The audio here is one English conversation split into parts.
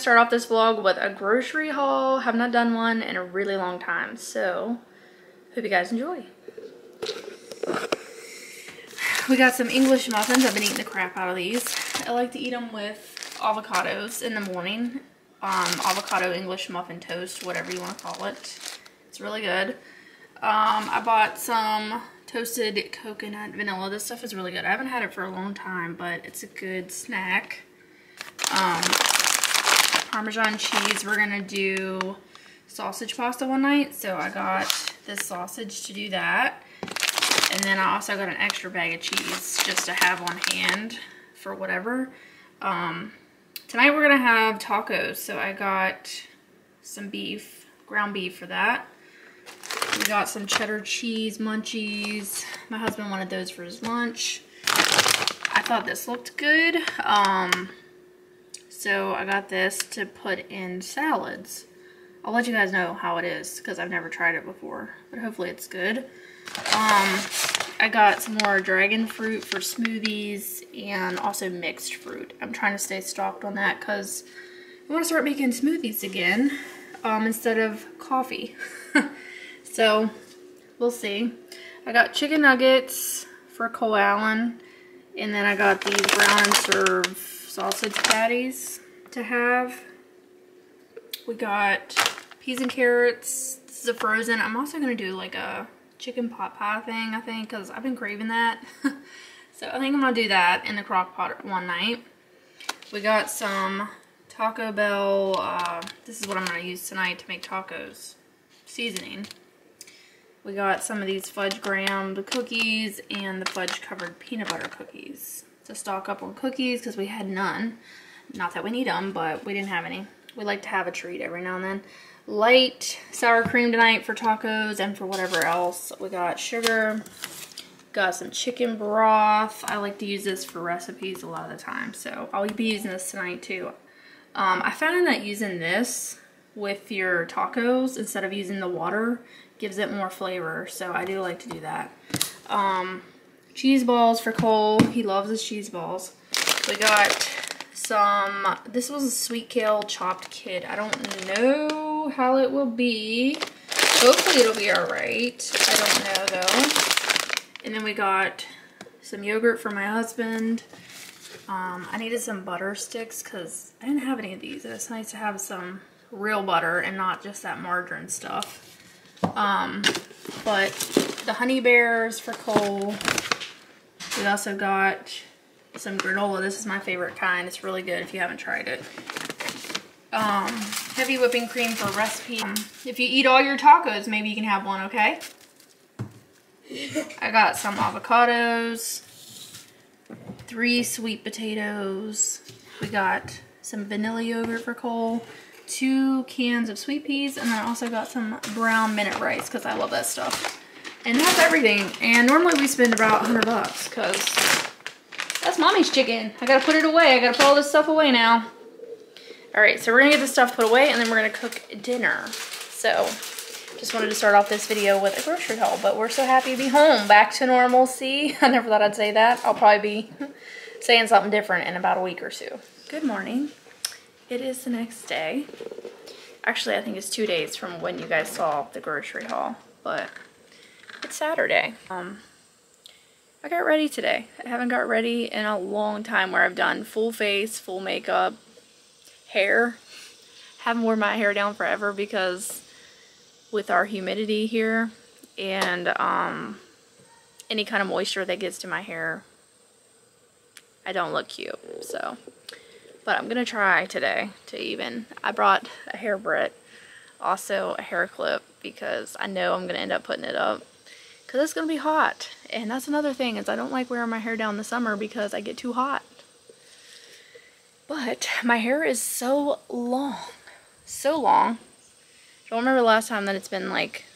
start off this vlog with a grocery haul. Have not done one in a really long time. So, hope you guys enjoy. We got some English muffins. I've been eating the crap out of these. I like to eat them with avocados in the morning. Um, avocado English muffin toast, whatever you want to call it. It's really good. Um, I bought some toasted coconut vanilla. This stuff is really good. I haven't had it for a long time, but it's a good snack. Um, Parmesan cheese. We're going to do sausage pasta one night. So I got this sausage to do that. And then I also got an extra bag of cheese just to have on hand for whatever. Um, tonight we're going to have tacos. So I got some beef, ground beef for that. We got some cheddar cheese munchies. My husband wanted those for his lunch. I thought this looked good. Um, so I got this to put in salads. I'll let you guys know how it is because I've never tried it before, but hopefully it's good. Um, I got some more dragon fruit for smoothies and also mixed fruit. I'm trying to stay stocked on that because I want to start making smoothies again um, instead of coffee. So we'll see. I got chicken nuggets for Cole Allen. And then I got these brown and serve sausage patties to have. We got peas and carrots. This is a frozen. I'm also going to do like a chicken pot pie thing, I think, because I've been craving that. so I think I'm going to do that in the crock pot one night. We got some Taco Bell. Uh, this is what I'm going to use tonight to make tacos. Seasoning. We got some of these fudge graham cookies and the fudge covered peanut butter cookies. To stock up on cookies because we had none. Not that we need them, but we didn't have any. We like to have a treat every now and then. Light sour cream tonight for tacos and for whatever else. We got sugar. Got some chicken broth. I like to use this for recipes a lot of the time. So I'll be using this tonight too. Um, I found that using this with your tacos instead of using the water gives it more flavor. So I do like to do that. Um, cheese balls for Cole. He loves his cheese balls. We got some, this was a sweet kale chopped kid. I don't know how it will be. Hopefully it'll be all right. I don't know though. And then we got some yogurt for my husband. Um, I needed some butter sticks because I didn't have any of these. It's nice to have some real butter and not just that margarine stuff. Um, but the honey bears for Cole. We also got some granola. This is my favorite kind. It's really good if you haven't tried it. Um, heavy whipping cream for recipe. Um, if you eat all your tacos, maybe you can have one, okay? I got some avocados, three sweet potatoes. We got some vanilla yogurt for Cole two cans of sweet peas, and then I also got some brown minute rice because I love that stuff. And that's everything. And normally we spend about 100 bucks because that's mommy's chicken. I gotta put it away. I gotta put all this stuff away now. All right, so we're gonna get this stuff put away and then we're gonna cook dinner. So just wanted to start off this video with a grocery haul, but we're so happy to be home, back to normalcy. I never thought I'd say that. I'll probably be saying something different in about a week or two. Good morning. It is the next day. Actually, I think it's two days from when you guys saw the grocery haul, but it's Saturday. Um, I got ready today. I haven't got ready in a long time where I've done full face, full makeup, hair. Haven't worn my hair down forever because with our humidity here and um, any kind of moisture that gets to my hair, I don't look cute. So but I'm gonna try today to even. I brought a hair Brit, also a hair clip because I know I'm gonna end up putting it up because it's gonna be hot. And that's another thing is I don't like wearing my hair down the summer because I get too hot. But my hair is so long, so long. I don't remember the last time that it's been like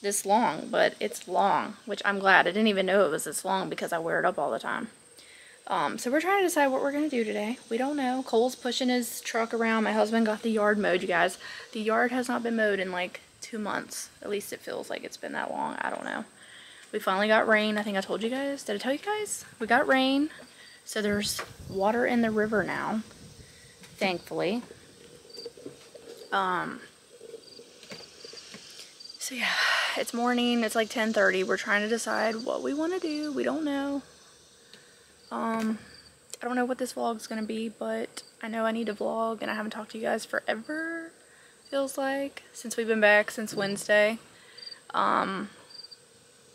this long, but it's long, which I'm glad. I didn't even know it was this long because I wear it up all the time. Um, so we're trying to decide what we're going to do today. We don't know. Cole's pushing his truck around. My husband got the yard mowed, you guys. The yard has not been mowed in like two months. At least it feels like it's been that long. I don't know. We finally got rain. I think I told you guys. Did I tell you guys? We got rain. So there's water in the river now. thankfully. Um, so yeah, it's morning. It's like 10.30. We're trying to decide what we want to do. We don't know. Um, I don't know what this vlog is going to be, but I know I need to vlog and I haven't talked to you guys forever, feels like, since we've been back since Wednesday. Um,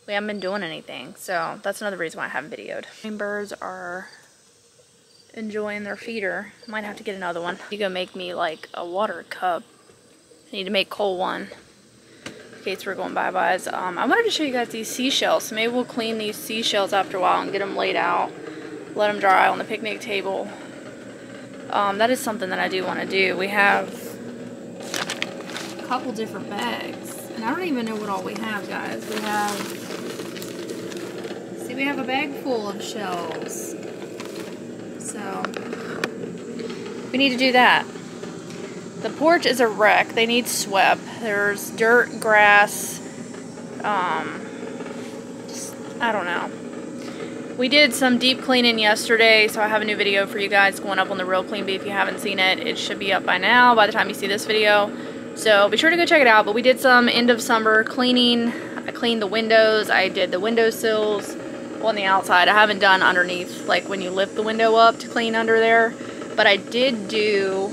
we haven't been doing anything, so that's another reason why I haven't videoed. Birds are enjoying their feeder. Might have to get another one. You go make me like a water cup. I need to make Cole one. In case we're going bye-byes. Um, I wanted to show you guys these seashells. So maybe we'll clean these seashells after a while and get them laid out. Let them dry on the picnic table. Um, that is something that I do want to do. We have couple different bags. And I don't even know what all we have, guys. We have... See, we have a bag full of shells. So, we need to do that. The porch is a wreck. They need swept. There's dirt, grass, um, just, I don't know. We did some deep cleaning yesterday, so I have a new video for you guys going up on the Real Clean B. If you haven't seen it, it should be up by now by the time you see this video. So be sure to go check it out. But we did some end of summer cleaning. I cleaned the windows. I did the window sills on the outside. I haven't done underneath, like when you lift the window up to clean under there. But I did do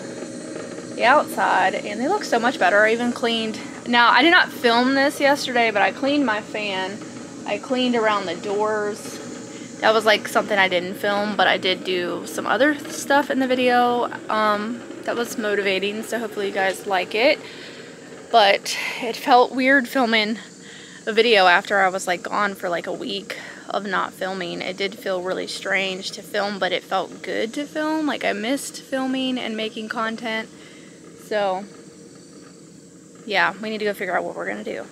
the outside, and they look so much better. I even cleaned... Now, I did not film this yesterday, but I cleaned my fan. I cleaned around the doors. That was like something I didn't film, but I did do some other stuff in the video. Um, that was motivating, so hopefully you guys like it. But it felt weird filming a video after I was like gone for like a week of not filming. It did feel really strange to film, but it felt good to film. Like I missed filming and making content. So yeah, we need to go figure out what we're gonna do.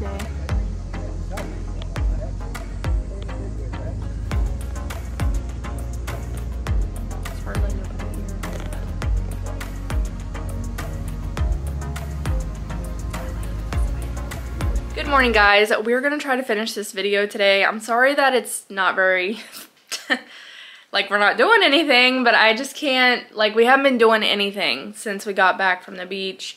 Here. Good morning guys. We're gonna try to finish this video today. I'm sorry that it's not very like we're not doing anything, but I just can't like we haven't been doing anything since we got back from the beach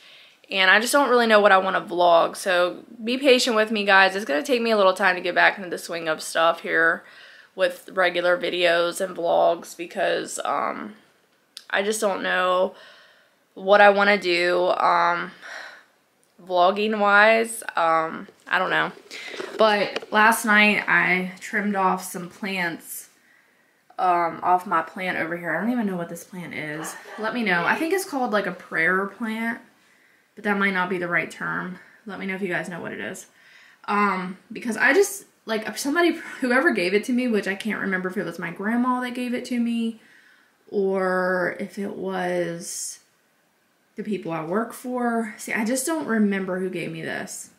and I just don't really know what I want to vlog. So be patient with me guys. It's gonna take me a little time to get back into the swing of stuff here with regular videos and vlogs because um I just don't know what I want to do. Um vlogging wise um i don't know but last night i trimmed off some plants um off my plant over here i don't even know what this plant is let me know i think it's called like a prayer plant but that might not be the right term let me know if you guys know what it is um because i just like somebody whoever gave it to me which i can't remember if it was my grandma that gave it to me or if it was the people I work for. See, I just don't remember who gave me this.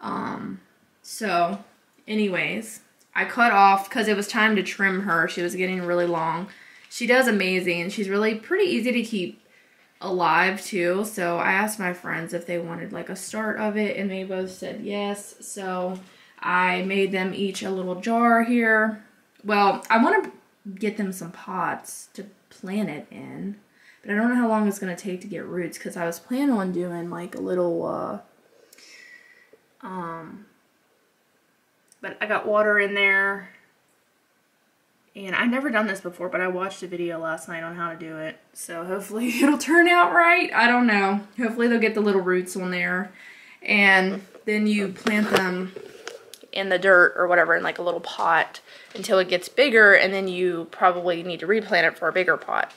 Um, so, anyways, I cut off because it was time to trim her. She was getting really long. She does amazing she's really pretty easy to keep alive too. So I asked my friends if they wanted like a start of it and they both said yes. So I made them each a little jar here. Well, I want to get them some pots to plant it in. But I don't know how long it's going to take to get roots because I was planning on doing like a little, uh, um, but I got water in there. And I've never done this before, but I watched a video last night on how to do it. So hopefully it'll turn out right. I don't know. Hopefully they'll get the little roots on there. And then you plant them in the dirt or whatever in like a little pot until it gets bigger. And then you probably need to replant it for a bigger pot.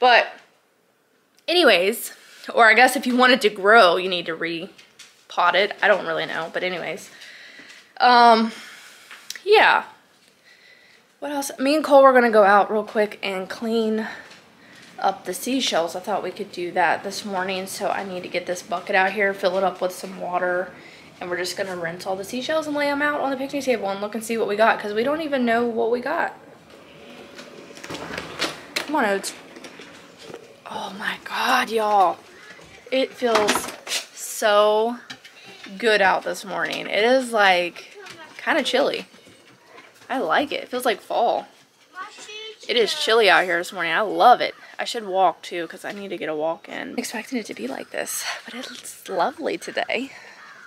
But anyways, or I guess if you want it to grow, you need to repot it. I don't really know. But anyways, um, yeah. What else? Me and Cole were going to go out real quick and clean up the seashells. I thought we could do that this morning, so I need to get this bucket out here, fill it up with some water, and we're just going to rinse all the seashells and lay them out on the picnic table and look and see what we got, because we don't even know what we got. Come on, Oats. Oh my god, y'all. It feels so good out this morning. It is like kind of chilly. I like it. It feels like fall. It is chilly out here this morning. I love it. I should walk too because I need to get a walk in. I'm expecting it to be like this, but it's lovely today,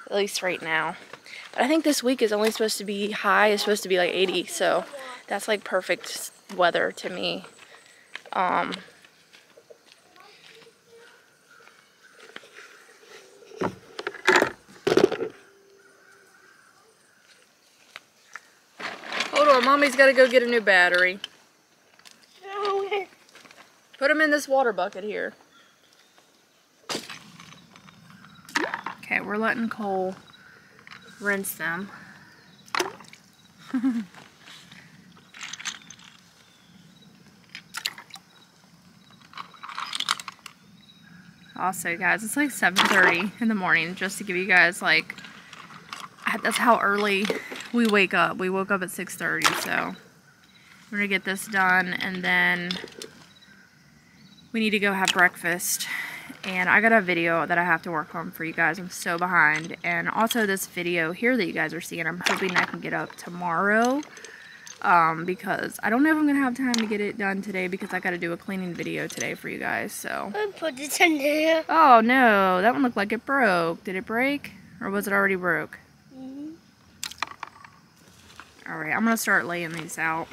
at least right now. But I think this week is only supposed to be high. It's supposed to be like 80, so that's like perfect weather to me. Um, mommy's got to go get a new battery. Put them in this water bucket here. Okay, we're letting Cole rinse them. also, guys, it's like 7.30 in the morning, just to give you guys, like, that's how early we wake up. We woke up at 6.30, so we're going to get this done, and then we need to go have breakfast. And I got a video that I have to work on for you guys. I'm so behind. And also this video here that you guys are seeing, I'm hoping I can get up tomorrow. Um, because I don't know if I'm going to have time to get it done today because I got to do a cleaning video today for you guys, so. I put this in there. Oh, no. That one looked like it broke. Did it break? Or was it already broke? Alright, I'm going to start laying these out.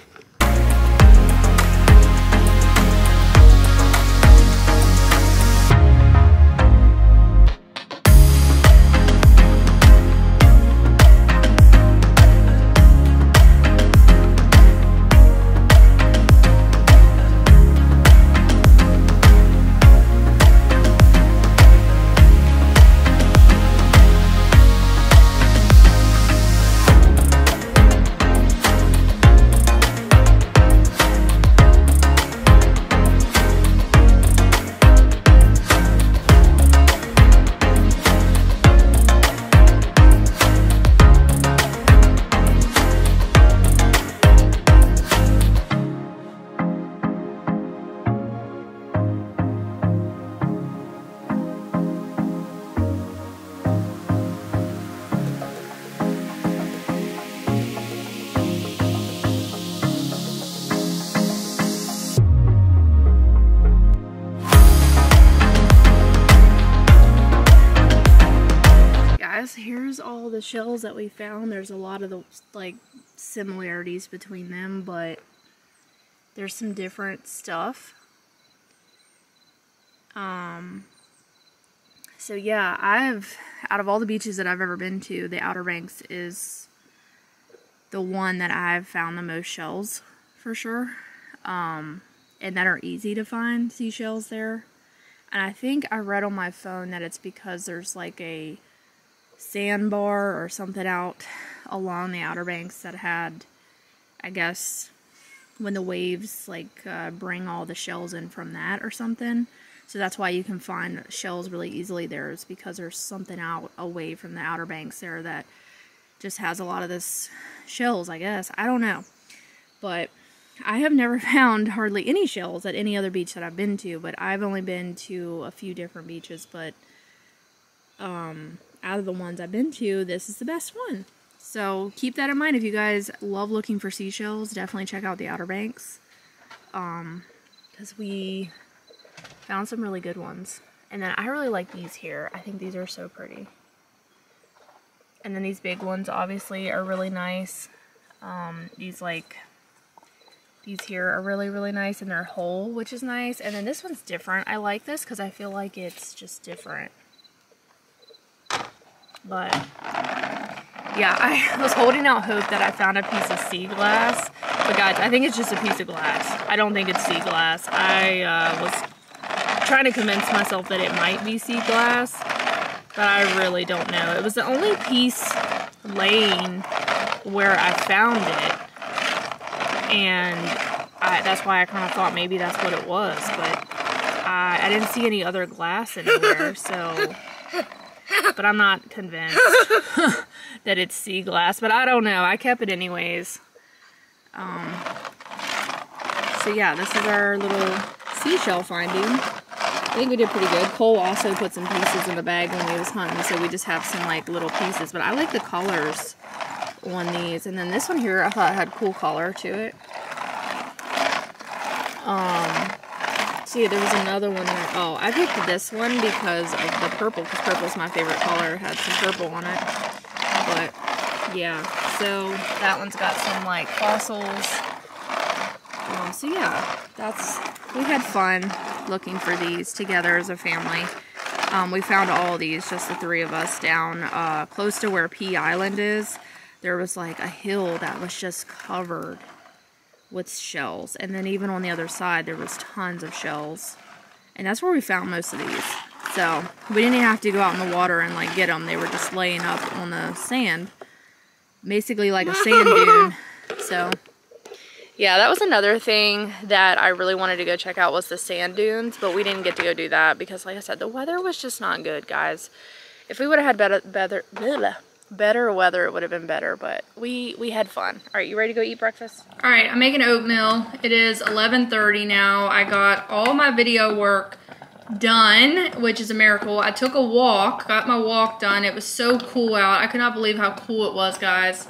The shells that we found, there's a lot of the like similarities between them, but there's some different stuff. Um, so yeah, I've, out of all the beaches that I've ever been to, the Outer Banks is the one that I've found the most shells, for sure. Um, and that are easy to find seashells there. And I think I read on my phone that it's because there's like a sandbar or something out along the Outer Banks that had, I guess, when the waves like uh, bring all the shells in from that or something. So that's why you can find shells really easily there is because there's something out away from the Outer Banks there that just has a lot of this shells, I guess. I don't know. But I have never found hardly any shells at any other beach that I've been to, but I've only been to a few different beaches, but um, out of the ones I've been to, this is the best one. So keep that in mind. If you guys love looking for seashells, definitely check out the Outer Banks. Um, because we found some really good ones. And then I really like these here. I think these are so pretty. And then these big ones obviously are really nice. Um, these like, these here are really, really nice and they're whole, which is nice. And then this one's different. I like this because I feel like it's just different. But yeah, I was holding out hope that I found a piece of sea glass. But guys, I think it's just a piece of glass. I don't think it's sea glass. I uh, was trying to convince myself that it might be sea glass. But I really don't know. It was the only piece laying where I found it. And I, that's why I kind of thought maybe that's what it was. But I, I didn't see any other glass anywhere. So but I'm not convinced that it's sea glass. But I don't know. I kept it anyways. Um, so yeah, this is our little seashell finding. I think we did pretty good. Cole also put some pieces in the bag when we was hunting, so we just have some like little pieces. But I like the colors on these. And then this one here, I thought had cool color to it. Um, see, there was another one there. Oh, I picked this one because of the purple, because is my favorite color. It had some purple on it. But, yeah. So, that one's got some, like, fossils. Um, so, yeah. That's, we had fun looking for these together as a family. Um, we found all these, just the three of us, down uh, close to where Pea Island is. There was, like, a hill that was just covered with shells. And then even on the other side, there was tons of shells. And that's where we found most of these. So, we didn't have to go out in the water and, like, get them. They were just laying up on the sand. Basically like a sand dune. So, yeah, that was another thing that I really wanted to go check out was the sand dunes. But we didn't get to go do that because, like I said, the weather was just not good, guys. If we would have had better, better, blah, better weather, it would have been better, but we, we had fun. All right, you ready to go eat breakfast? All right, I'm making oatmeal. It is 11.30 now. I got all my video work done, which is a miracle. I took a walk, got my walk done. It was so cool out. I could not believe how cool it was, guys.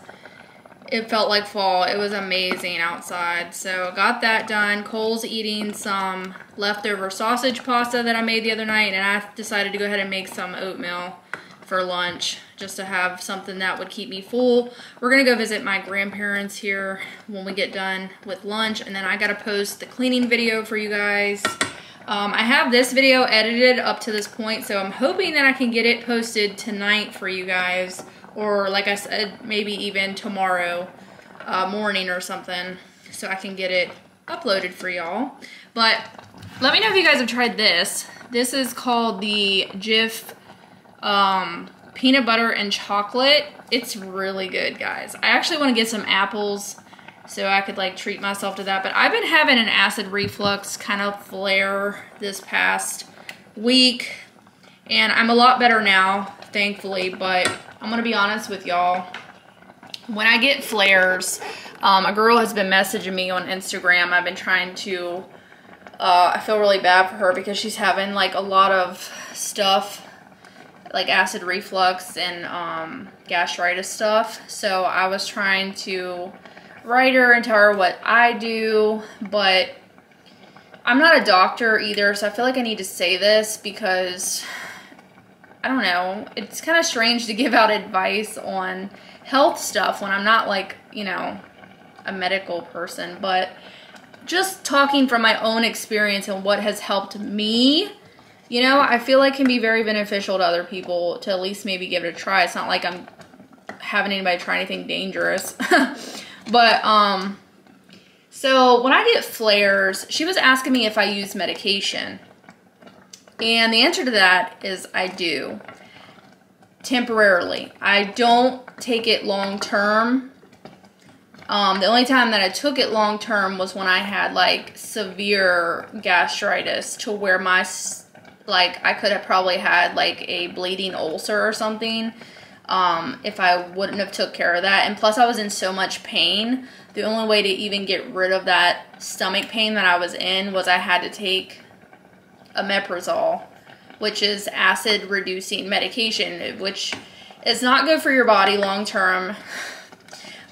It felt like fall. It was amazing outside. So got that done. Cole's eating some leftover sausage pasta that I made the other night, and I decided to go ahead and make some oatmeal for lunch just to have something that would keep me full. We're gonna go visit my grandparents here when we get done with lunch and then I gotta post the cleaning video for you guys. Um, I have this video edited up to this point so I'm hoping that I can get it posted tonight for you guys or like I said maybe even tomorrow uh, morning or something so I can get it uploaded for y'all. But let me know if you guys have tried this. This is called the Jif um, peanut butter and chocolate. It's really good, guys. I actually want to get some apples so I could like treat myself to that. But I've been having an acid reflux kind of flare this past week. And I'm a lot better now, thankfully. But I'm going to be honest with y'all. When I get flares, um, a girl has been messaging me on Instagram. I've been trying to, uh, I feel really bad for her because she's having like a lot of stuff like acid reflux and um, gastritis stuff. So I was trying to write her and tell her what I do, but I'm not a doctor either, so I feel like I need to say this because I don't know. It's kind of strange to give out advice on health stuff when I'm not like, you know, a medical person, but just talking from my own experience and what has helped me you know, I feel like it can be very beneficial to other people to at least maybe give it a try. It's not like I'm having anybody try anything dangerous. but, um, so when I get flares, she was asking me if I use medication. And the answer to that is I do. Temporarily. I don't take it long term. Um, the only time that I took it long term was when I had like severe gastritis to where my Like I could have probably had like a bleeding ulcer or something um, if I wouldn't have took care of that. And plus I was in so much pain. The only way to even get rid of that stomach pain that I was in was I had to take omeprazole, which is acid reducing medication, which is not good for your body long term.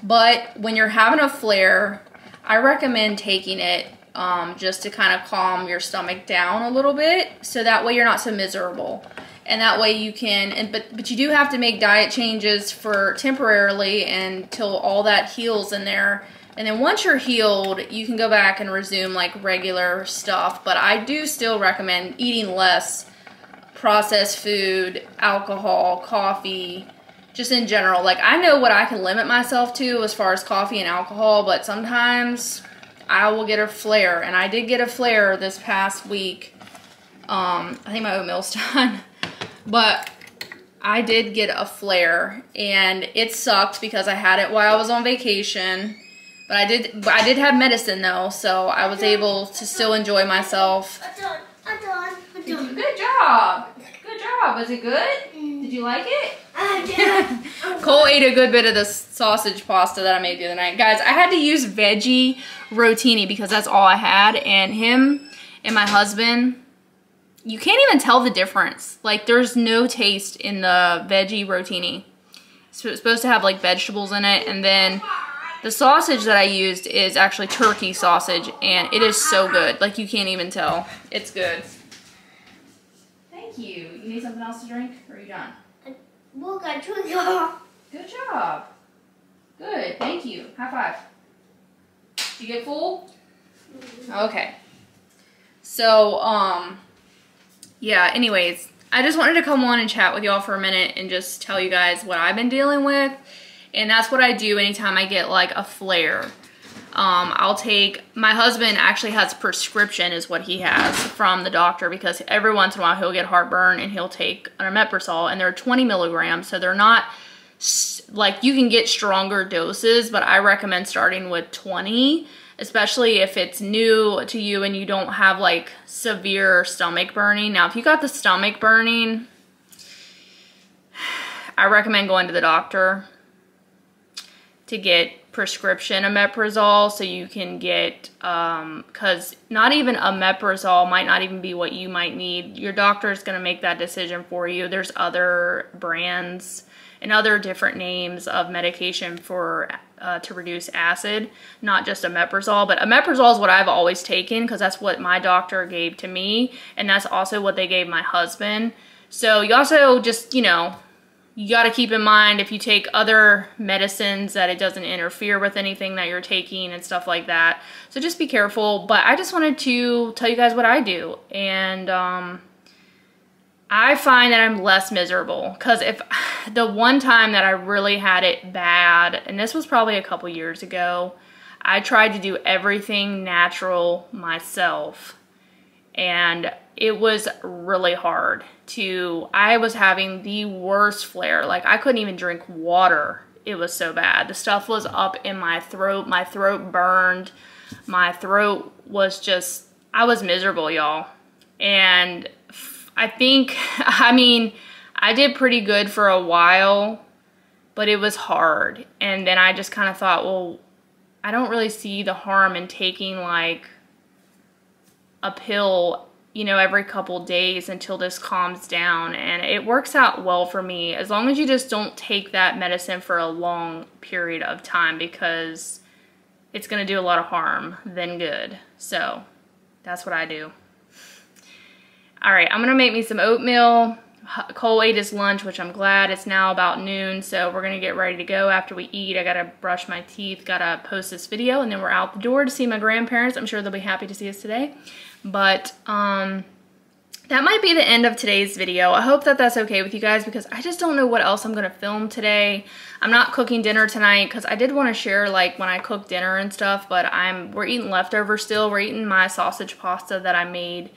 But when you're having a flare, I recommend taking it um, just to kind of calm your stomach down a little bit so that way you're not so miserable. And that way you can and but but you do have to make diet changes for temporarily until all that heals in there. And then once you're healed you can go back and resume like regular stuff. But i do still recommend eating less processed food alcohol coffee just in general. Like i know what i can limit myself to as far as coffee and alcohol but sometimes I will get a flare. And I did get a flare this past week. Um, I think my oatmeal's done. but I did get a flare and it sucked because I had it while I was on vacation. But I did I did have medicine though, so I was able to still enjoy myself. I'm done. I'm done. I'm done. Good job. Good job. Was it good? Did you like it? Uh, I'm done. Cole ate a good bit of the sausage pasta that I made the other night. Guys, I had to use veggie rotini because that's all I had. And him and my husband, you can't even tell the difference. Like, there's no taste in the veggie rotini. So It's supposed to have, like, vegetables in it. And then the sausage that I used is actually turkey sausage. And it is so good. Like, you can't even tell. It's good. Thank you. You need something else to drink? Or are you done? Good job. Good. Thank you. High five. You get full? Okay. So, um, yeah, anyways, I just wanted to come on and chat with y'all for a minute and just tell you guys what I've been dealing with. And that's what I do anytime I get like a flare. Um, I'll take, my husband actually has prescription is what he has from the doctor because every once in a while he'll get heartburn and he'll take an omeprazole and they're 20 milligrams. So they're not like you can get stronger doses, but I recommend starting with 20, especially if it's new to you and you don't have like severe stomach burning. Now, if you got the stomach burning, I recommend going to the doctor to get prescription omeprazole so you can get um because not even omeprazole might not even be what you might need your doctor is going to make that decision for you there's other brands and other different names of medication for uh, to reduce acid, not just omeprazole. But omeprazole is what I've always taken because that's what my doctor gave to me, and that's also what they gave my husband. So you also just, you know, you got to keep in mind if you take other medicines that it doesn't interfere with anything that you're taking and stuff like that. So just be careful. But I just wanted to tell you guys what I do. And, um, I find that I'm less miserable because if the one time that I really had it bad, and this was probably a couple years ago, I tried to do everything natural myself. And it was really hard to, I was having the worst flare. Like I couldn't even drink water. It was so bad. The stuff was up in my throat. My throat burned. My throat was just, I was miserable, y'all. And I think, I mean, I did pretty good for a while, but it was hard. And then I just kind of thought, well, I don't really see the harm in taking like a pill, you know, every couple days until this calms down. And it works out well for me as long as you just don't take that medicine for a long period of time because it's going to do a lot of harm than good. So that's what I do. All right, I'm gonna make me some oatmeal. Cole ate his lunch, which I'm glad. It's now about noon, so we're gonna get ready to go after we eat. I gotta brush my teeth, gotta post this video, and then we're out the door to see my grandparents. I'm sure they'll be happy to see us today. But, um, that might be the end of today's video. I hope that that's okay with you guys because I just don't know what else I'm going to film today. I'm not cooking dinner tonight because I did want to share like when I cook dinner and stuff, but I'm we're eating leftovers still. We're eating my sausage pasta that I made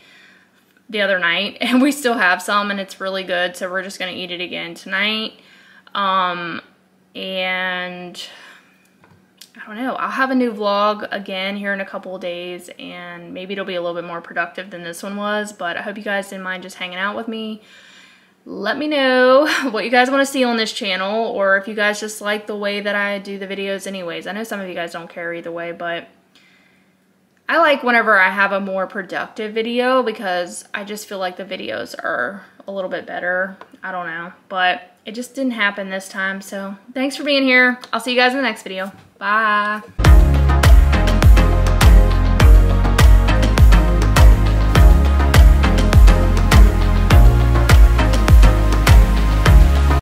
the other night and we still have some and it's really good so we're just gonna eat it again tonight um and I don't know. I'll have a new vlog again here in a couple of days and maybe it'll be a little bit more productive than this one was, but I hope you guys didn't mind just hanging out with me. Let me know what you guys want to see on this channel or if you guys just like the way that I do the videos anyways. I know some of you guys don't care either way, but I like whenever I have a more productive video because I just feel like the videos are a little bit better. I don't know, but it just didn't happen this time. So thanks for being here. I'll see you guys in the next video. Bye.